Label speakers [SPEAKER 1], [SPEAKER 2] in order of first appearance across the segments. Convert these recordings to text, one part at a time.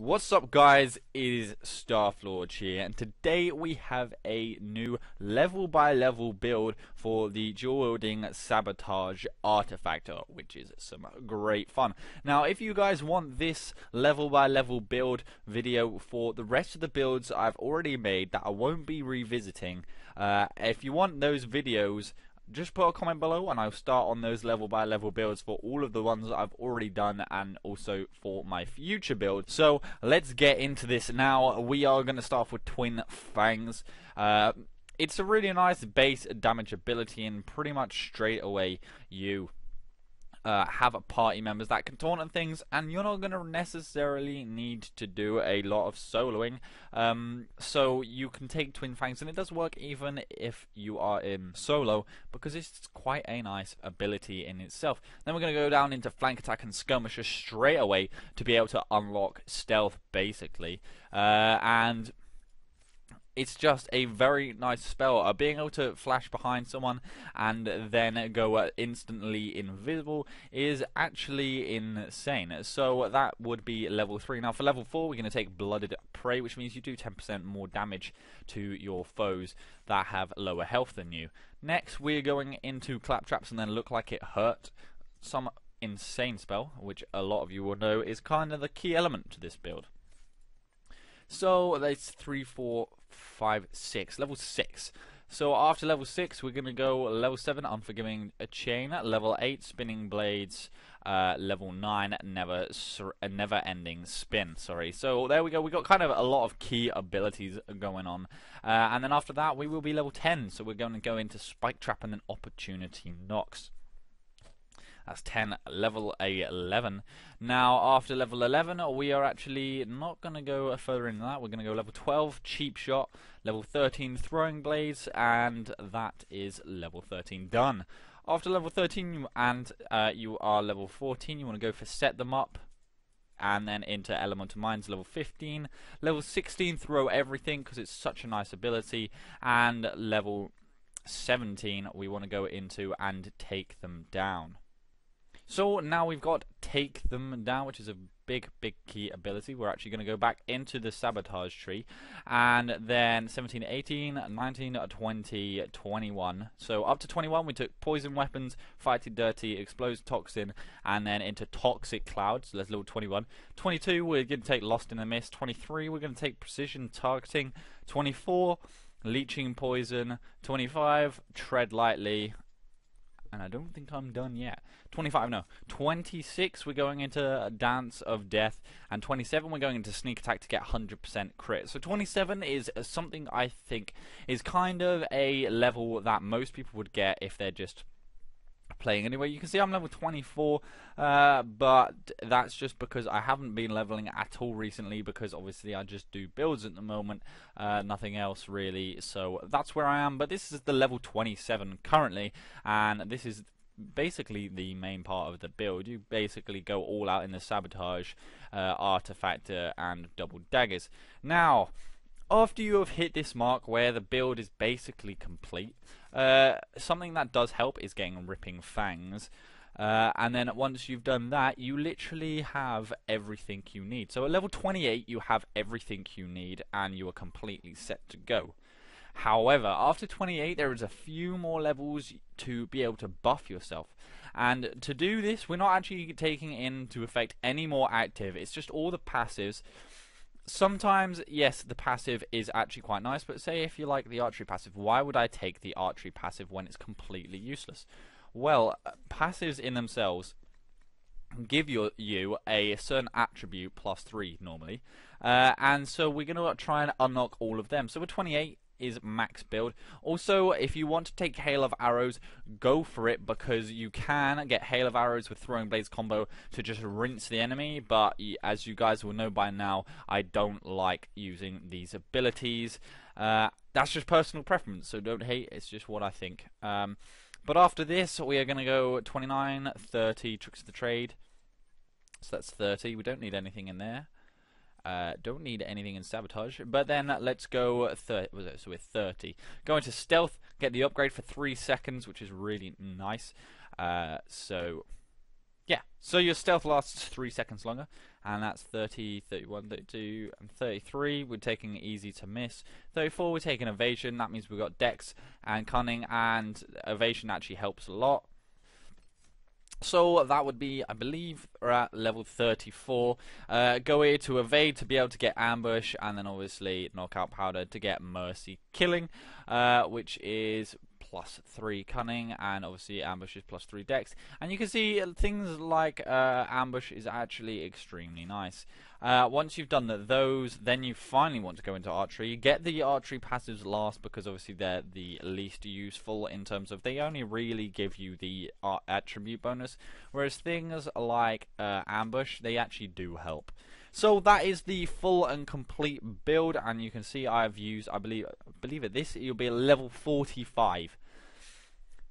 [SPEAKER 1] What's up guys, it is Starflorge here and today we have a new level by level build for the dual wielding sabotage artifactor which is some great fun. Now if you guys want this level by level build video for the rest of the builds I've already made that I won't be revisiting, uh, if you want those videos just put a comment below and I'll start on those level by level builds for all of the ones I've already done and also for my future build. So let's get into this now. We are going to start with Twin Fangs. Uh, it's a really nice base damage ability and pretty much straight away you uh, have party members that can taunt and things, and you're not going to necessarily need to do a lot of soloing. Um, so you can take Twin Fangs, and it does work even if you are in solo, because it's quite a nice ability in itself. Then we're going to go down into Flank Attack and Skirmisher straight away to be able to unlock Stealth, basically. Uh, and it's just a very nice spell. Uh, being able to flash behind someone and then go uh, instantly invisible is actually insane. So that would be level 3. Now for level 4 we're going to take Blooded Prey which means you do 10% more damage to your foes that have lower health than you. Next we're going into Claptraps and then Look Like It Hurt. Some insane spell, which a lot of you will know is kind of the key element to this build. So that's three, four, five, six. Level six. So after level six, we're gonna go level seven, unforgiving a chain. Level eight, spinning blades. Uh, level nine, never, uh, never-ending spin. Sorry. So there we go. We got kind of a lot of key abilities going on, uh, and then after that, we will be level ten. So we're going to go into spike trap and then opportunity knocks. That's 10, level 11. Now, after level 11, we are actually not going to go further in that. We're going to go level 12, cheap shot, level 13, throwing blades, and that is level 13 done. After level 13 and uh, you are level 14, you want to go for set them up, and then into Elemental Mines level 15. Level 16, throw everything because it's such a nice ability. And level 17, we want to go into and take them down. So now we've got Take Them Down, which is a big, big key ability. We're actually going to go back into the Sabotage tree. And then 17, 18, 19, 20, 21. So up to 21 we took Poison Weapons, Fighting Dirty, Explosive Toxin, and then into Toxic Cloud. So that's level 21. 22 we're going to take Lost in the Mist. 23 we're going to take Precision Targeting. 24 Leeching Poison. 25 Tread Lightly and I don't think I'm done yet. 25, no. 26, we're going into Dance of Death, and 27, we're going into Sneak Attack to get 100% crit. So 27 is something I think is kind of a level that most people would get if they're just playing anyway. You can see I'm level 24, uh, but that's just because I haven't been leveling at all recently because obviously I just do builds at the moment, uh, nothing else really. So that's where I am. But this is the level 27 currently, and this is basically the main part of the build. You basically go all out in the sabotage, uh, artifact, uh, and double daggers. Now, after you have hit this mark where the build is basically complete, uh, something that does help is getting Ripping Fangs. Uh, and then once you've done that, you literally have everything you need. So at level 28, you have everything you need, and you are completely set to go. However, after 28, there is a few more levels to be able to buff yourself. And to do this, we're not actually taking into effect any more active. It's just all the passives sometimes, yes, the passive is actually quite nice, but say if you like the archery passive, why would I take the archery passive when it's completely useless? Well, uh, passives in themselves give you, you a certain attribute plus 3 normally, uh, and so we're going to try and unlock all of them. So we're 28, is max build. Also, if you want to take Hail of Arrows, go for it because you can get Hail of Arrows with Throwing Blades combo to just rinse the enemy, but as you guys will know by now, I don't like using these abilities. Uh, that's just personal preference, so don't hate, it's just what I think. Um, but after this, we are going to go 29, 30, Tricks of the Trade. So that's 30, we don't need anything in there. Uh, don't need anything in sabotage. But then let's go. Thir- it? So we're 30. Go into stealth. Get the upgrade for three seconds, which is really nice. Uh, so yeah. So your stealth lasts three seconds longer, and that's 30, 31, 32, and 33. We're taking easy to miss. 34, we're taking evasion. That means we've got dex and cunning, and evasion actually helps a lot. So that would be, I believe, we're at level 34. Uh, go here to evade to be able to get ambush, and then obviously knockout powder to get mercy killing, uh, which is plus 3 cunning, and obviously ambush is plus 3 dex. And you can see things like uh, ambush is actually extremely nice. Uh, once you've done those, then you finally want to go into archery. You get the archery passives last because obviously they're the least useful in terms of they only really give you the uh, attribute bonus, whereas things like uh, ambush they actually do help. So that is the full and complete build, and you can see I've used, I believe, believe at this you'll be level 45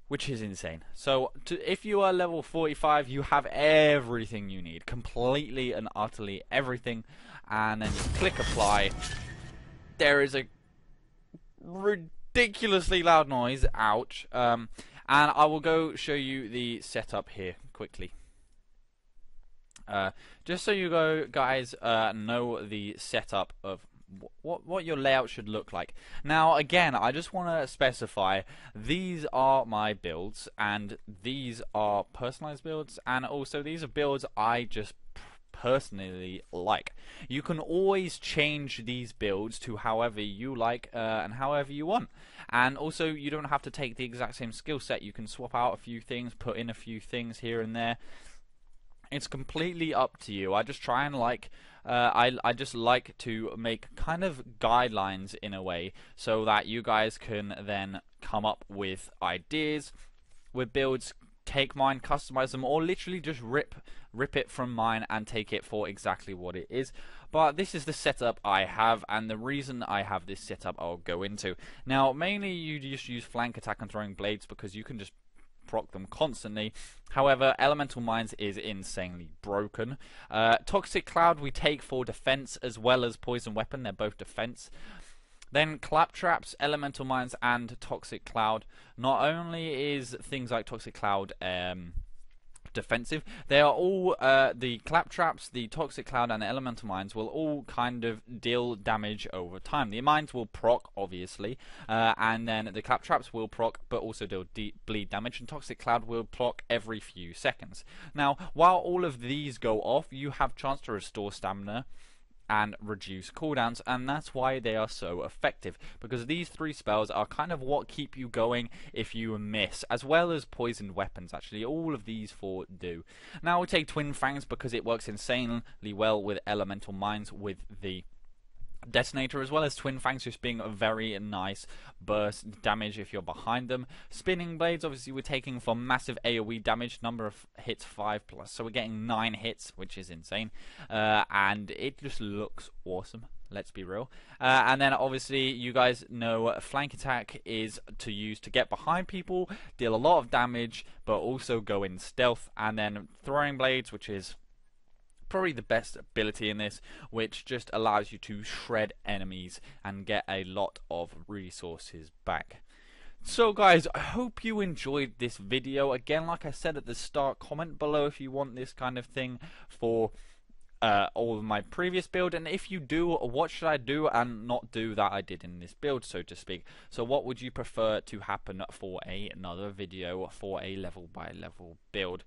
[SPEAKER 1] which is insane. So, to, if you are level 45, you have everything you need, completely and utterly everything, and then you click apply. There is a ridiculously loud noise, ouch, um, and I will go show you the setup here quickly. Uh, just so you go, guys, uh, know the setup of what what your layout should look like. Now, again, I just want to specify these are my builds, and these are personalized builds, and also these are builds I just personally like. You can always change these builds to however you like uh, and however you want. And also, you don't have to take the exact same skill set. You can swap out a few things, put in a few things here and there. It's completely up to you. I just try and like uh, I I just like to make kind of guidelines in a way so that you guys can then come up with ideas with builds take mine, customize them, or literally just rip rip it from mine and take it for exactly what it is. But this is the setup I have, and the reason I have this setup I'll go into. Now, mainly you just use flank attack and throwing blades because you can just proc them constantly. However, Elemental Mines is insanely broken. Uh, Toxic Cloud we take for defense as well as Poison Weapon, they're both defense. Then Claptraps, Elemental Mines, and Toxic Cloud. Not only is things like Toxic Cloud um, defensive. They are all uh, the claptraps, the toxic cloud, and the elemental mines will all kind of deal damage over time. The mines will proc, obviously, uh, and then the claptraps will proc, but also deal bleed damage. And toxic cloud will proc every few seconds. Now, while all of these go off, you have chance to restore stamina and reduce cooldowns, and that's why they are so effective. Because these three spells are kind of what keep you going if you miss, as well as poisoned weapons, actually. All of these four do. Now we take Twin Fangs because it works insanely well with elemental mines with the Detonator as well as Twin Fangs just being a very nice burst damage if you're behind them. Spinning Blades obviously we're taking for massive AoE damage, number of hits 5 plus, so we're getting 9 hits which is insane uh, and it just looks awesome. Let's be real. Uh, and then obviously you guys know flank attack is to use to get behind people, deal a lot of damage, but also go in stealth. And then throwing blades, which is probably the best ability in this, which just allows you to shred enemies and get a lot of resources back. So guys, I hope you enjoyed this video. Again, like I said at the start, comment below if you want this kind of thing for uh, all of my previous build and if you do what should I do and not do that I did in this build so to speak so what would you prefer to happen for a, another video for a level by level build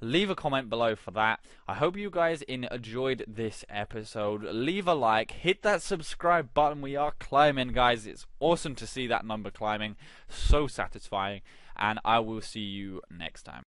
[SPEAKER 1] leave a comment below for that. I hope you guys enjoyed this episode. Leave a like, hit that subscribe button. We are climbing, guys. It's awesome to see that number climbing. So satisfying. And I will see you next time.